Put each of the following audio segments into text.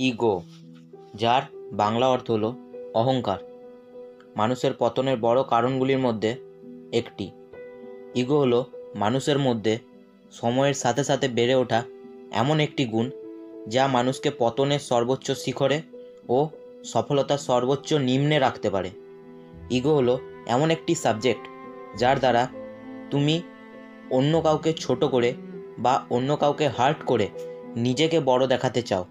Ego, যার বাংলা অর্থ হলো অহংকার। মানুষের পতনের বড় কারণগুলির মধ্যে একটি। ইগো হলো মানুষের মধ্যে সময়ের সাথে সাথে বেড়ে ওঠা এমন একটি গুণ যা মানুষকে পতনের সর্বোচ্চ শিখরে ও সফলতার সর্বোচ্চ নিম্নে রাখতে পারে। ইগো হলো এমন একটি সাবজেক্ট যার দ্বারা তুমি অন্য কাউকে ছোট করে বা অন্য কাউকে হার্ট করে নিজেকে বড় দেখাতে চাও।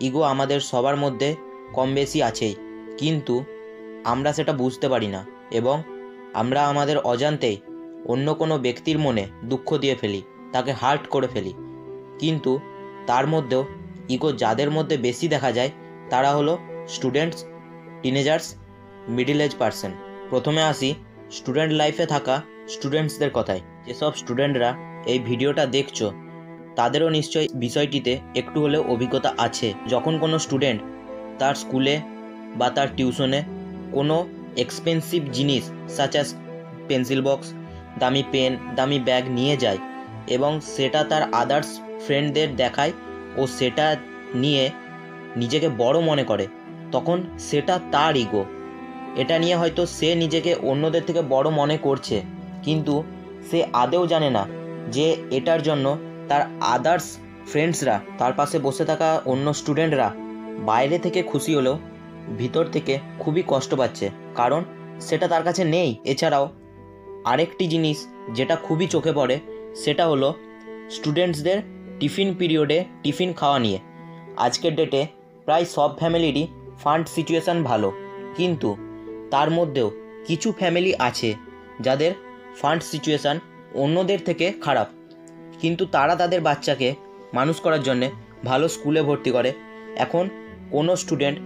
ইগো আমাদের সবার মধ্যে কম বেশি আছেই কিন্তু আমরা সেটা বুঝতে পারি না এবং আমরা আমাদের অজান্তেই অন্য কোনো ব্যক্তির মনে দুঃখ দিয়ে ফেলি, তাকে হার্ট করে ফেলি। কিন্তু তার মধ্যেও ইগো যাদের মধ্যে বেশি দেখা যায়, তারা হলো students teenagers middle age person প্রথমে আসি স্টুডেন্ট লাইফে থাকা স্টুডেন্টসদের কথায়। যেসব স্টুডেন্টরা এই ভিডিওটা দেখছ তাদেরও নিশ্চয়ই বিষয়টিতে একটু হলেও অভিজ্ঞতা আছে। যখন কোনো স্টুডেন্ট তার স্কুলে বা তার টিউশনে কোনো এক্সপেন্সিভ জিনিস সাচ অ্যাজ পেন্সিল বক্স দামি পেন দামি ব্যাগ নিয়ে যায় এবং সেটা তার আদার্স ফ্রেন্ডদের দেখায় ও সেটা নিয়ে নিজেকে বড় মনে করে, তখন সেটা তার ইগো এটা নিয়ে হয়তো সে নিজেকে অন্যদের থেকে বড় মনে করছে, কিন্তু সে আদেও জানে না যে এটার জন্য তার আদার্স ফ্রেন্ডসরা তার পাশে বসে থাকা অন্য স্টুডেন্টরা বাইরে থেকে খুশি হলেও ভিতর থেকে খুবই কষ্ট পাচ্ছে। কারণ সেটা তার কাছে নেই। এছাড়াও আরেকটি জিনিস যেটা খুবই চোখে পড়ে, সেটা হলো স্টুডেন্টসদের টিফিন পিরিয়ডে টিফিন খাওয়া নিয়ে। আজকের ডেটে প্রায় সব ফ্যামিলিরই ফান্ড সিচুয়েশান ভালো। কিন্তু তার মধ্যেও কিছু ফ্যামিলি আছে যাদের ফান্ড সিচুয়েশান অন্যদের থেকে খারাপ। কিন্তু তারা তাদের বাচ্চাকে মানুষ করার জন্যে ভালো স্কুলে ভর্তি করে। এখন কোনো স্টুডেন্ট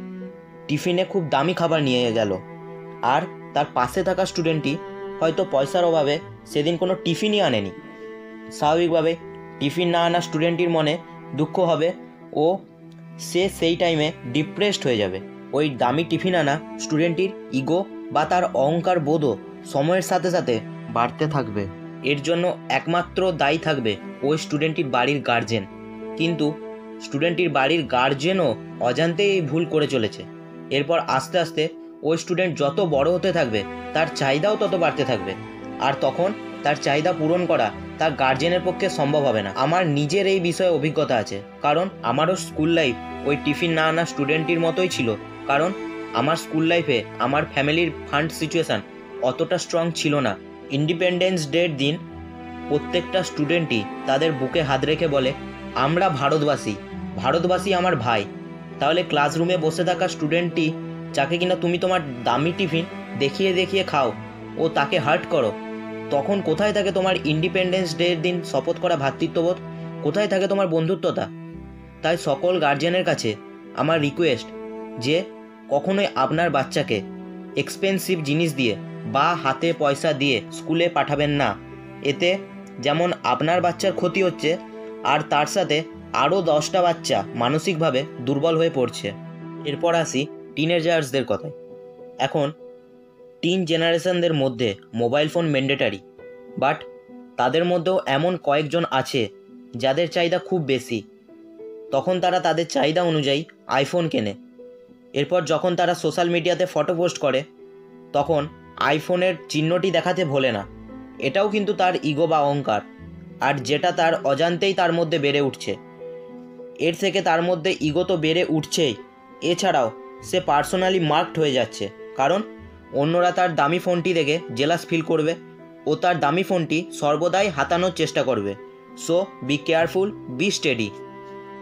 টিফিনে খুব দামি খাবার নিয়ে গেল। আর তার পাশে থাকা স্টুডেন্টটি হয়তো পয়সার অভাবে সেদিন কোনো টিফিনই আনেনি। স্বাভাবিকভাবে টিফিন না আনা স্টুডেন্টটির মনে দুঃখ হবে ও সে সেই টাইমে ডিপ্রেসড হয়ে যাবে। ওই দামি টিফিন আনা স্টুডেন্টটির ইগো বা তার অহংকার বোধও সময়ের সাথে সাথে বাড়তে থাকবে। এর জন্য একমাত্র দায়ী থাকবে ওই স্টুডেন্টটির বাড়ির গার্জেন কিন্তু স্টুডেন্টটির বাড়ির গার্জেনও অজান্তেই এই ভুল করে চলেছে। এরপর আস্তে আস্তে ওই স্টুডেন্ট যত বড় হতে থাকবে, তার চাহিদাও তত বাড়তে থাকবে। আর তখন তার চাহিদা পূরণ করা তার গার্জেনের পক্ষে সম্ভব হবে না। আমার নিজের এই বিষয়ে অভিজ্ঞতা আছে, কারণ আমারও স্কুল লাইফ ওই টিফিন না আনা স্টুডেন্টটির মতোই ছিল। কারণ আমার স্কুল লাইফে আমার ফ্যামিলির ফান্ড সিচুয়েশান অতটা স্ট্রং ছিল না। ইন্ডিপেন্ডেন্স ডের দিন প্রত্যেকটা স্টুডেন্টই তাদের বুকে হাত রেখে বলে, আমরা ভারতবাসী ভারতবাসী আমার ভাই। তাহলে ক্লাসরুমে বসে থাকা স্টুডেন্টটি যাকে কিনা তুমি তোমার দামি টিফিন দেখিয়ে দেখিয়ে খাও, ও তাকে হার্ট করো। তখন কোথায় থাকে তোমার ইন্ডিপেন্ডেন্স ডের দিন শপথ করা ভ্রাতৃত্ববোধ কোথায় থাকে তোমার বন্ধুত্বতা? তাই সকল গার্জিয়ানের কাছে আমার রিকোয়েস্ট যে, কখনোই আপনার বাচ্চাকে এক্সপেন্সিভ জিনিস দিয়ে বা হাতে পয়সা দিয়ে স্কুলে পাঠাবেন না। এতে যেমন আপনার বাচ্চার ক্ষতি হচ্ছে, আর তার সাথে আরও দশটা বাচ্চা মানসিকভাবে দুর্বল হয়ে পড়ছে। এরপর আসি টিনেজার্সদের কথায়। এখন টিন জেনারেশনদের মধ্যে মোবাইল ফোন ম্যান্ডেটারি বাট তাদের মধ্যেও এমন কয়েকজন আছে যাদের চাহিদা খুব বেশি। তখন তারা তাদের চাহিদা অনুযায়ী আইফোন কেনে। এরপর যখন তারা সোশ্যাল মিডিয়াতে ফটো পোস্ট করে, তখন আইফোনের চিহ্নটি দেখাতে ভোলে না। এটাও কিন্তু তার ইগো বা অহংকার, আর যেটা তার অজান্তেই তার মধ্যে বেড়ে উঠছে। এর থেকে তার মধ্যে ইগো তো বেড়ে উঠছেই। এছাড়াও, সে পার্সোনালি মার্কড হয়ে যাচ্ছে, কারণ অন্যরা তার দামি ফোনটি দেখে জেলাস ফিল করবে ও তার দামি ফোনটি সর্বদাই হাতানোর চেষ্টা করবে। So, be careful, be steady.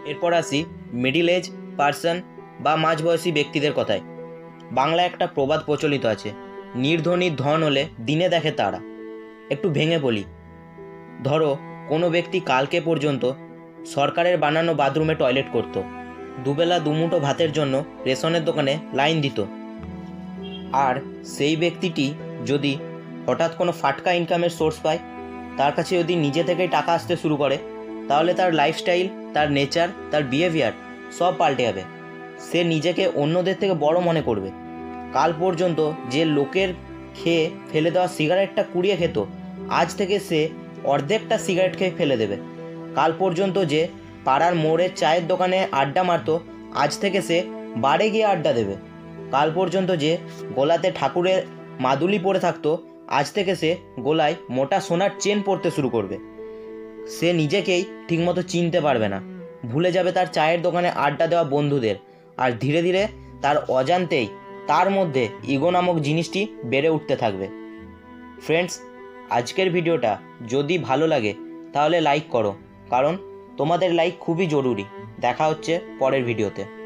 এরপর আসি মিডিল এজ পার্সন বা মাঝবয়সী ব্যক্তিদের কথায়। বাংলা একটা প্রবাদ প্রচলিত আছে। নির্ধনির ধন হলে দিনে দেখে তারা। একটু ভেঙে বলি। ধরো, কোনো ব্যক্তি কালকে পর্যন্ত সরকারের বানানো বাথরুমে টয়লেট করত। দুবেলা দুমুঠো ভাতের জন্য রেশনের দোকানে লাইন দিত। আর সেই ব্যক্তিটি যদি হঠাৎ কোনো ফাটকা ইনকামের সোর্স পায়, তার কাছে যদি নিজে থেকেই টাকা আসতে শুরু করে, তাহলে তার লাইফস্টাইল তার নেচার তার বিহেভিয়ার সব পাল্টে যাবে। সে নিজেকে অন্যদের থেকে বড় মনে করবে। কাল পর্যন্ত যে লোকের খেয়ে ফেলে দেওয়া সিগারেটটা কুড়িয়ে খেত, আজ থেকে সে অর্ধেকটা সিগারেট খেয়ে ফেলে দেবে। কাল পর্যন্ত যে পাড়ার মোড়ের চায়ের দোকানে আড্ডা মারতো, আজ থেকে সে বারে গিয়ে আড্ডা দেবে। কাল পর্যন্ত যে গলাতে ঠাকুরের মাদুলি পরে থাকতো, আজ থেকে সে গলায় মোটা সোনার চেন পরতে শুরু করবে। সে নিজেকেই ঠিকমতো চিনতে পারবে না। ভুলে যাবে তার চায়ের দোকানে আড্ডা দেওয়া বন্ধুদের। আর ধীরে ধীরে তার অজান্তেই তার মধ্যে ইগো নামক জিনিসটি বেড়ে উঠতে থাকবে। ফ্রেন্ডস, আজকের ভিডিওটা যদি ভালো লাগে, তাহলে লাইক করো, কারণ তোমাদের লাইক খুবই জরুরি। দেখা হচ্ছে পরের ভিডিওতে।